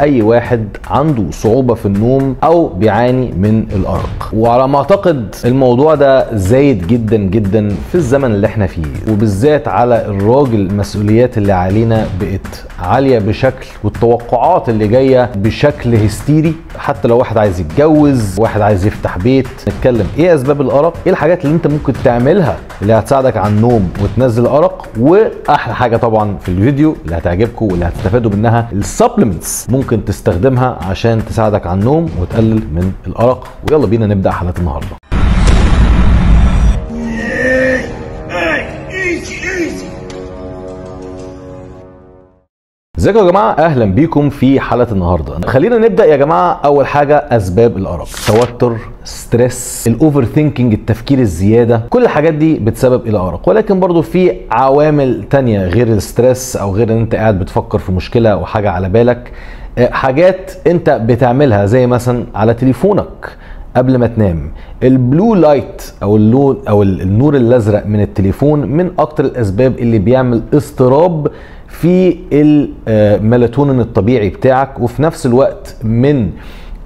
أي واحد عنده صعوبة في النوم أو بيعاني من الأرق. وعلى ما أعتقد الموضوع ده زايد جدا جدا في الزمن اللي إحنا فيه وبالذات على الراجل المسؤوليات اللي علينا بقت عالية بشكل والتوقعات اللي جاية بشكل هستيري. حتى لو واحد عايز يتجوز واحد عايز يفتح بيت نتكلم إيه أسباب الأرق؟ إيه الحاجات اللي أنت ممكن تعملها اللي هتساعدك على النوم وتنزل الارق وأحلى حاجة طبعا في الفيديو اللي هتعجبكم واللي هتستفادوا منها ال supplements ممكن تستخدمها عشان تساعدك على النوم وتقلل من الأرق. ويلا بينا نبدأ حلقة النهارده. ازيكم يا جماعة؟ أهلا بيكم في حلقة النهارده. خلينا نبدأ يا جماعة أول حاجة أسباب الأرق. توتر stress ال overthinking التفكير الزيادة. كل الحاجات دي بتسبب إلى أرق. ولكن برضو في عوامل تانية غير ال stress أو غير إن أنت قاعد بتفكر في مشكلة أو حاجة على بالك. حاجات انت بتعملها زي مثلا على تليفونك قبل ما تنام. ال blue light أو اللون أو النور الأزرق من التليفون من أكتر الأسباب اللي بيعمل اضطراب في الميلاتونين الطبيعي بتاعك وفي نفس الوقت من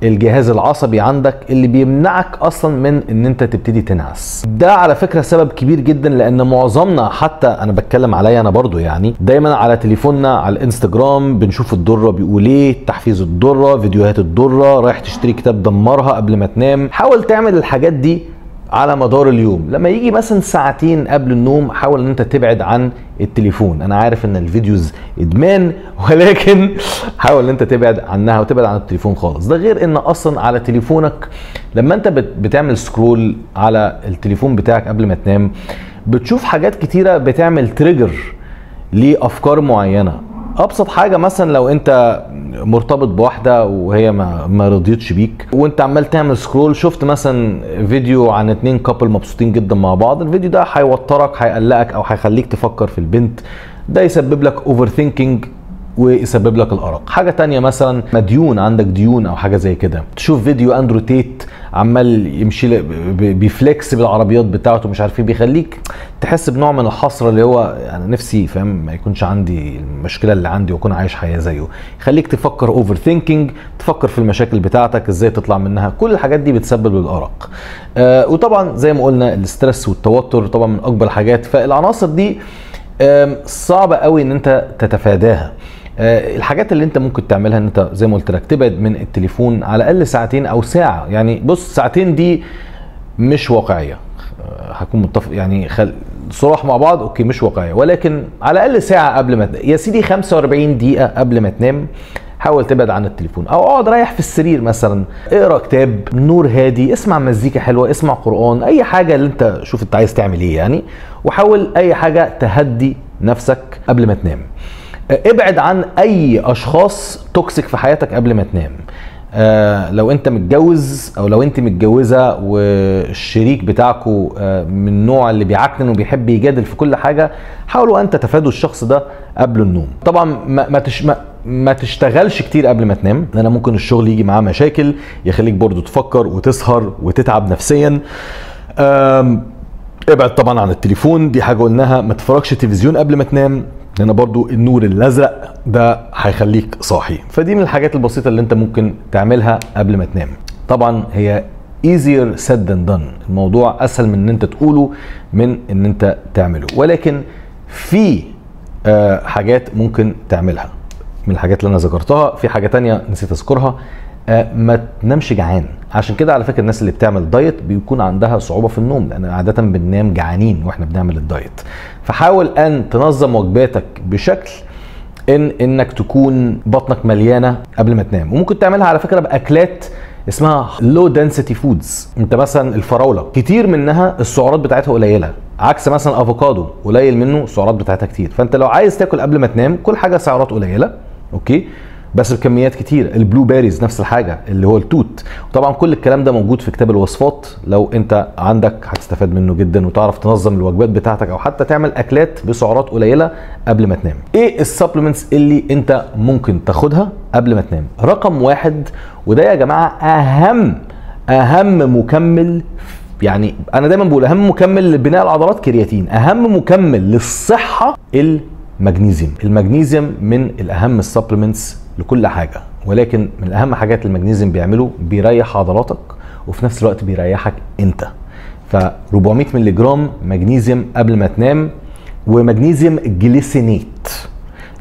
الجهاز العصبي عندك اللي بيمنعك أصلا من إن أنت تبتدي تنعس. ده على فكرة سبب كبير جدا لأن معظمنا حتى أنا بتكلم عليا أنا برضو يعني دايما على تليفوننا على الإنستجرام بنشوف الضره بيقول إيه تحفيز الضره فيديوهات الضره رايح تشتري كتاب دمرها قبل ما تنام. حاول تعمل الحاجات دي على مدار اليوم. لما يجي مثلا ساعتين قبل النوم حاول إن أنت تبعد عن التليفون. أنا عارف إن ال videos إدمان ولكن حاول إن أنت تبعد عنها وتبعد عن التليفون خالص. ده غير إن أصلا على تليفونك لما أنت بتعمل scroll على التليفون بتاعك قبل ما تنام بتشوف حاجات كتيرة بتعمل trigger لأفكار معينة. أبسط حاجة مثلا لو أنت مرتبط بواحدة وهي ما, ما رضيتش بيك وأنت عمال تعمل scroll شفت مثلا فيديو عن اتنين couple مبسوطين جدا مع بعض الفيديو ده هيوترك هيقلقك أو هيخليك تفكر في البنت. ده يسبب لك overthinking ويسبب لك الأرق. حاجة تانية مثلا مديون عندك ديون أو حاجة زي كده. تشوف فيديو Andrew Tate عمال يمشي بي flex بالعربيات بتاعته مش عارف إيه بيخليك تحس بنوع من الحسرة اللي هو أنا نفسي فاهم؟ ما يكونش عندي المشكلة اللي عندي وأكون عايش حياة زيه. يخليك تفكر overthinking تفكر في المشاكل بتاعتك إزاي تطلع منها. كل الحاجات دي بتسبب الارق آه وطبعا زي ما قلنا ال stress والتوتر طبعا من أكبر الحاجات. فالعناصر دي صعبة قوي إن أنت تتفاداها. الحاجات اللي انت ممكن تعملها ان انت زي ما قلت لك تبعد من التليفون على الأقل ساعتين أو ساعة. يعني بص ساعتين دي مش واقعية. هكون متفق. يعني خل... صراح مع بعض أوكي مش واقعية. ولكن على الأقل ساعة قبل ما يا سيدي 45 دقيقة قبل ما تنام حاول تبعد عن التليفون. أو اقعد ريح في السرير مثلا اقرأ كتاب نور هادي اسمع مزيكا حلوة اسمع قرآن أي حاجة اللي أنت شوف أنت عايز تعمل إيه يعني. وحاول أي حاجة تهدي نفسك قبل ما تنام. ابعد عن أي أشخاص توكسيك في حياتك قبل ما تنام. آه لو أنت متجوز أو لو أنت متجوزة والشريك بتاعكو آه من النوع اللي بيعكنن وبيحب يجادل في كل حاجة حاولوا ان تتفادوا الشخص ده قبل النوم. طبعا ما, ما, تش ما, ما تشتغلش كتير قبل ما تنام لأن ممكن الشغل يجي معاه مشاكل يخليك برضو تفكر وتسهر وتتعب نفسيا. ابعد طبعا عن التليفون دي حاجة قلناها ما تتفرجش تلفزيون قبل ما تنام. لأن برضو النور الأزرق ده هيخليك صاحي. فدي من الحاجات البسيطة اللي أنت ممكن تعملها قبل ما تنام. طبعا هي easier said than done. الموضوع أسهل من إن أنت تقوله من إن أنت تعمله. ولكن في آه حاجات ممكن تعملها. من الحاجات اللي أنا ذكرتها في حاجة تانية نسيت أذكرها. ما تنامش جعان. عشان كده على فكرة الناس اللي بتعمل diet بيكون عندها صعوبة في النوم لأن عادة بننام جعانين وإحنا بنعمل ال diet. فحاول أن تنظم وجباتك بشكل إن إنك تكون بطنك مليانة قبل ما تنام. وممكن تعملها على فكرة بأكلات اسمها low density foods أنت مثلا الفراولة كتير منها السعرات بتاعتها قليلة عكس مثلا أفوكادو قليل منه السعرات بتاعتها كتير. فأنت لو عايز تاكل قبل ما تنام كل حاجة سعرات قليلة okay؟ بس بكميات كتير. ال blueberries نفس الحاجة اللي هو التوت. وطبعا كل الكلام ده موجود في كتاب الوصفات. لو انت عندك هتستفاد منه جدا وتعرف تنظم الوجبات بتاعتك أو حتى تعمل أكلات بسعرات قليلة قبل ما تنام. إيه ال supplements اللي انت ممكن تاخدها قبل ما تنام؟ رقم واحد وده يا جماعة أهم أهم مكمل يعني أنا دايما بقول أهم مكمل لبناء العضلات كرياتين. أهم مكمل للصحة المغنيسيوم المغنيسيوم من الأهم ال supplements لكل حاجة ولكن من أهم حاجات المغنيسيوم بيعمله بيريح عضلاتك وفي نفس الوقت بيريحك أنت. ف 400 مللي جرام مغنيسيوم قبل ما تنام ومغنيسيوم glycinate.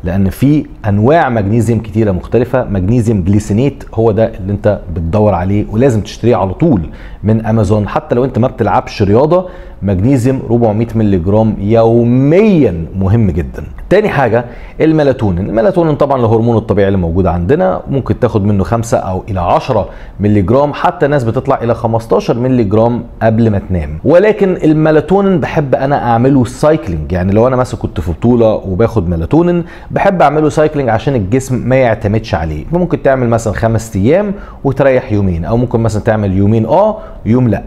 لأن في أنواع مغنيسيوم كتيرة مختلفة مغنيسيوم glycinate هو ده اللي أنت بتدور عليه ولازم تشتريه على طول من أمازون. حتى لو أنت ما بتلعبش رياضة مغنيسيوم 400 مللي جرام يوميا مهم جدا. تاني حاجة الميلاتونين. الميلاتونين طبعا الهرمون الطبيعي اللي موجود عندنا ممكن تاخد منه 5 أو إلى 10 مللي جرام حتى ناس بتطلع إلى 15 مللي جرام قبل ما تنام. ولكن الميلاتونين بحب أنا أعمله cycling يعني لو أنا مثلا كنت في بطولة وباخد ميلاتونين بحب أعمله cycling عشان الجسم ما يعتمدش عليه. فممكن تعمل مثلا خمس أيام وتريح يومين أو ممكن مثلا تعمل يومين آه يوم لأ.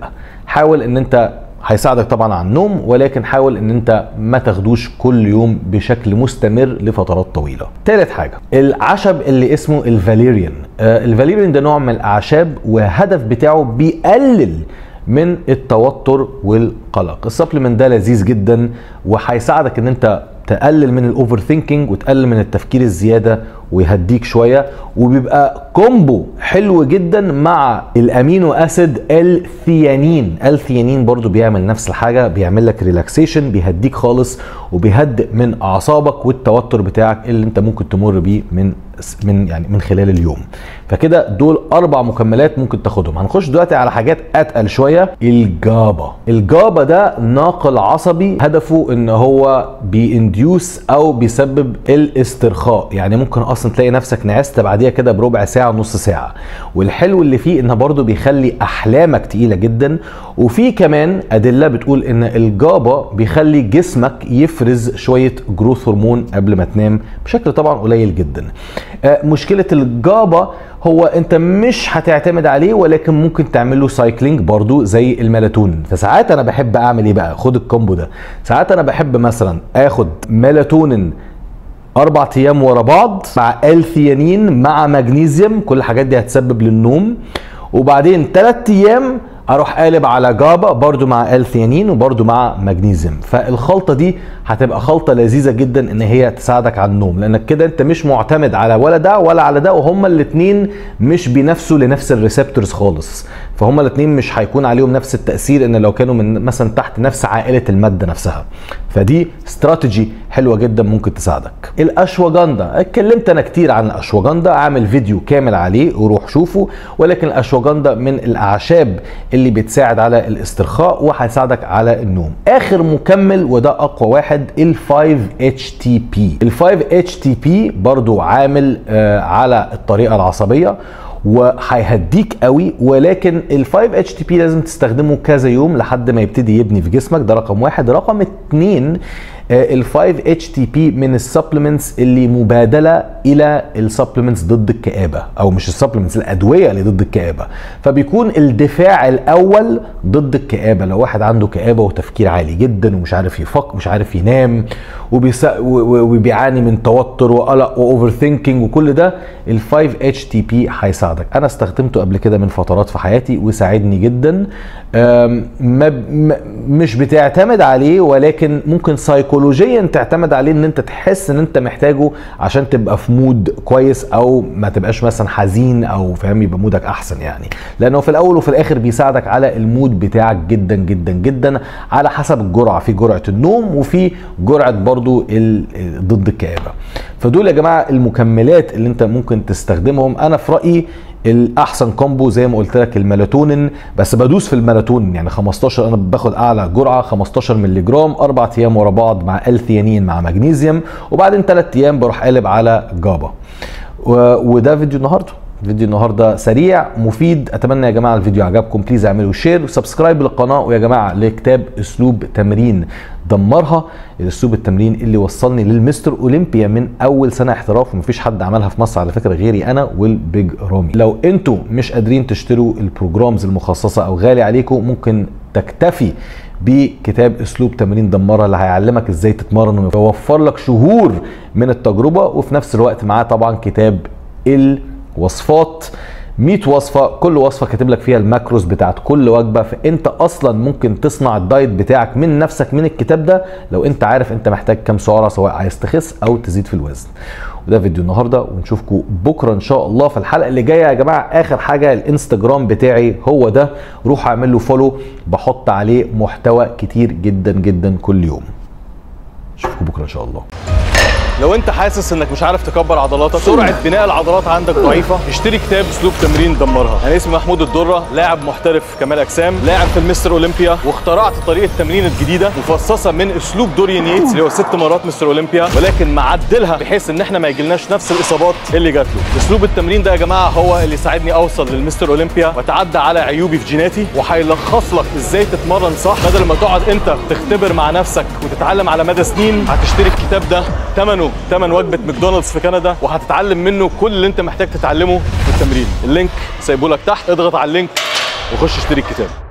حاول إن أنت هيساعدك طبعا على النوم ولكن حاول إن أنت ما تاخدوش كل يوم بشكل مستمر لفترات طويلة. تالت حاجة العشب اللي اسمه ال valerian آه ال valerian ده نوع من الأعشاب وهدف بتاعه بيقلل من التوتر والقلق ال supplement ده لذيذ جدا وهيساعدك إن أنت تقلل من ال overthinking وتقلل من التفكير الزيادة ويهديك شوية وبيبقى combo حلو جدا مع ال amino acid ال theanine. ال theanine برضو بيعمل نفس الحاجة بيعمل لك relaxation بيهديك خالص وبيهدئ من أعصابك والتوتر بتاعك اللي انت ممكن تمر بيه من من يعني من خلال اليوم. فكده دول أربع مكملات ممكن تاخدهم. هنخش دلوقتي على حاجات أتقل شوية. ال GABA ال GABA ده ناقل عصبي هدفه إن هو بي induce أو بيسبب الاسترخاء. يعني ممكن أصلا تلاقي نفسك نعست بعديها كده بربع ساعة نص ساعة. والحلو اللي فيه انه برضه بيخلي أحلامك تقيلة جدا وفي كمان أدلة بتقول إن ال GABA بيخلي جسمك يفرز شوية growth hormone قبل ما تنام بشكل طبعا قليل جدا. مشكلة ال GABA هو أنت مش هتعتمد عليه ولكن ممكن تعمل له cycling برضو زي الميلاتونين فساعات أنا بحب أعمل إيه بقى؟ خد ال combo ده. ساعات أنا بحب مثلا آخد ميلاتونين أربع أيام ورا بعض مع الثيانين مع مغنيسيوم كل الحاجات دي هتسبب للنوم. وبعدين ثلاث أيام أروح قالب على جابا برضو مع الثيانين وبرضو مع مغنيسيوم فالخلطة دي هتبقى خلطة لذيذة جدا إن هي تساعدك على النوم لأنك كده أنت مش معتمد على ولا ده ولا على ده وهما الاثنين مش بينافسوا لنفس الريسبتورز خالص. فهما الاثنين مش هيكون عليهم نفس التأثير إن لو كانوا من مثلا تحت نفس عائلة المادة نفسها. فدي استراتيجي حلوة جدا ممكن تساعدك. الأشواجندا اتكلمت أنا كتير عن الأشواجندا عامل فيديو كامل عليه وروح شوفه ولكن الأشواجندا من الأعشاب اللي بتساعد على الاسترخاء وهيساعدك على النوم. آخر مكمل وده أقوى واحد ال 5 اتش تي بي ال 5 اتش تي بي برضو عامل آه على الطريقة العصبية وهيهديك قوي ولكن ال 5 HTP لازم تستخدمه كذا يوم لحد ما يبتدي يبني في جسمك. ده رقم واحد. رقم اتنين ال 5 HTP من ال supplements اللي مبادلة إلى ال supplements ضد الكآبة أو مش ال supplements الأدوية اللي ضد الكآبة فبيكون الدفاع الأول ضد الكآبة لو واحد عنده كآبة وتفكير عالي جدا ومش عارف يفك مش عارف ينام. وبيعاني من توتر وقلق و overthinking وكل ده ال 5 HTP هيساعدك. أنا استخدمته قبل كده من فترات في حياتي وساعدني جدا. مش بتعتمد عليه ولكن ممكن سايكولوجيا تعتمد عليه إن أنت تحس إن أنت محتاجه عشان تبقى في mood كويس أو ما تبقاش مثلا حزين أو فاهم يبقى mood ك أحسن يعني. لأنه في الأول وفي الآخر بيساعدك على ال mood بتاعك جدا جدا جدا على حسب الجرعة. في جرعة النوم وفي جرعة برضو ضد الكآبة. فدول يا جماعة المكملات اللي انت ممكن تستخدمهم. أنا في رأيي الأحسن combo زي ما قلت لك الميلاتونين بس بدوس في الميلاتونين يعني 15 أنا باخد أعلى جرعة 15 مللي جرام أربع أيام ورا بعض مع ال theanine مع مغنيسيوم وبعدين ثلاث أيام بروح قالب على GABA. وده فيديو النهارده. فيديو النهارده سريع مفيد. أتمنى يا جماعة الفيديو عجبكم. please اعملوا share و subscribe للقناة. ويا جماعة لكتاب أسلوب تمرين. دمرها الاسلوب التمرين اللي وصلني للمستر أولمبيا من أول سنة احتراف ومفيش حد عملها في مصر على فكرة غيري أنا وال Big Ramy لو أنتوا مش قادرين تشتروا ال programs المخصصة أو غالي عليكم ممكن تكتفي بكتاب أسلوب تمرين دمرها اللي هيعلمك إزاي تتمرن ويوفر لك شهور من التجربة وفي نفس الوقت معاه طبعا كتاب ال وصفات 100 وصفة كل وصفة كاتب لك فيها ال macros بتاعت كل وجبة فأنت أصلا ممكن تصنع ال diet بتاعك من نفسك من الكتاب ده لو أنت عارف أنت محتاج كام سعرة سواء عايز تخس أو تزيد في الوزن. وده فيديو النهارده ونشوفكم بكرة إن شاء الله في الحلقة اللي جاية. يا جماعة آخر حاجة الإنستجرام بتاعي هو ده. روح اعمل له follow بحط عليه محتوى كتير جدا جدا كل يوم. اشوفكم بكرة إن شاء الله. لو انت حاسس انك مش عارف تكبر عضلاتك سرعة بناء العضلات عندك ضعيفة. اشتري كتاب أسلوب تمرين دمرها. أنا اسمي محمود الدرة لاعب محترف كمال أجسام لاعب في المستر أولمبيا واخترعت طريقة تمرين الجديدة مفصصة من أسلوب دوريان ييتس اللي هو ست مرات مستر أولمبيا ولكن معدلها بحيث إن إحنا ما يجيلناش نفس الإصابات اللي جات له. أسلوب التمرين ده يا جماعة هو اللي ساعدني أوصل للمستر أولمبيا وأتعدى على عيوبي في جيناتي وهيلخص لك إزاي تتمرن صح بدل ما تقعد أنت تختبر مع نفسك وتتعلم على مدى سنين. هتشتري الكتاب ده ثمنه ثمن وجبة ماكدونالدز في كندا وهتتعلم منه كل اللي انت محتاج تتعلمه في التمرين. ال link سايبه لك تحت اضغط على ال link وخش اشتري الكتاب.